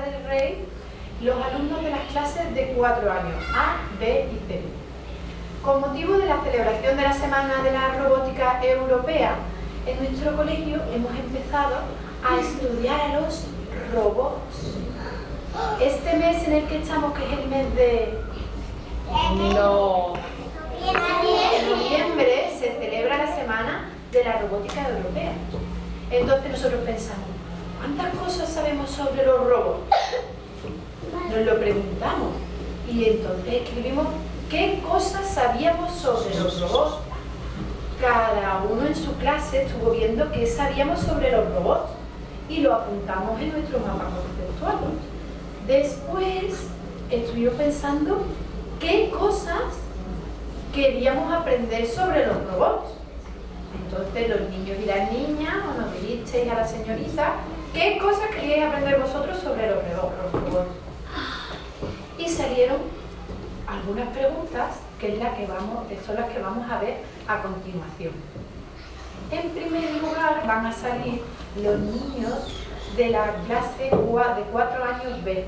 Del Rey los alumnos de las clases de cuatro años, A, B y C. Con motivo de la celebración de la Semana de la Robótica Europea, en nuestro colegio hemos empezado a estudiar a los robots. Este mes en el que estamos, que es el mes de... No. En noviembre se celebra la Semana de la Robótica Europea. Entonces nosotros pensamos, ¿cuántas cosas sabemos sobre los robots? Nos lo preguntamos y entonces escribimos qué cosas sabíamos sobre los robots. Cada uno en su clase estuvo viendo qué sabíamos sobre los robots y lo apuntamos en nuestro mapa conceptual. Después estuvimos pensando qué cosas queríamos aprender sobre los robots. Entonces los niños y las niñas, o nos dijisteis a la señorita, ¿qué cosas queríais aprender vosotros sobre los robots? Y salieron algunas preguntas que, es la que, vamos, son las que vamos a ver a continuación. En primer lugar van a salir los niños de la clase de 4 años B